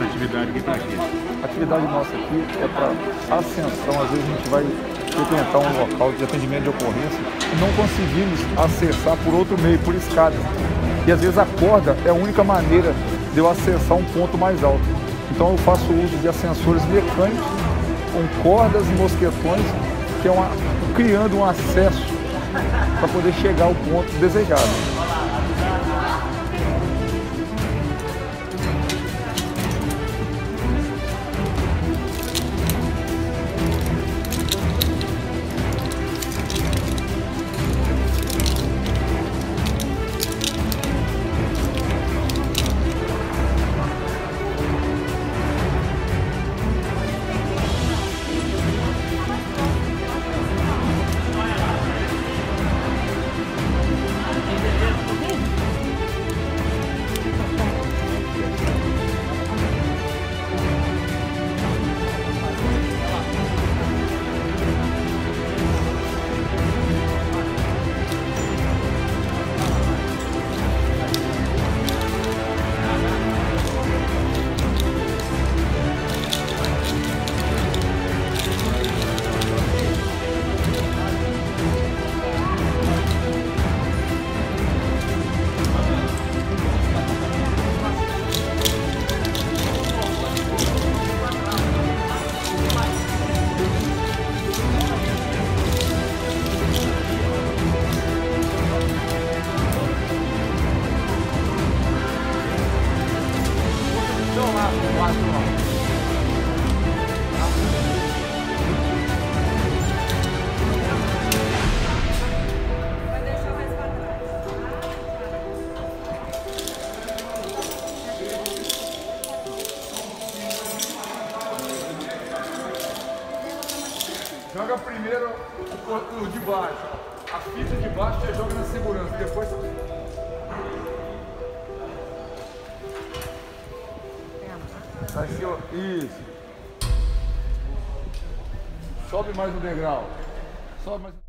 essa atividade que está aqui? A atividade nossa aqui é para ascensão. Às vezes a gente vai frequentar um local de atendimento de ocorrência e não conseguimos acessar por outro meio, por escada. E às vezes a corda é a única maneira de eu acessar um ponto mais alto. Então eu faço uso de ascensores mecânicos com cordas e mosquetões, que é uma, criando um acesso para poder chegar ao ponto desejado. Joga primeiro o, de baixo. A fita de baixo você joga na segurança. Depois. Assim, ó. Isso. Sobe mais um degrau. Sobe mais um.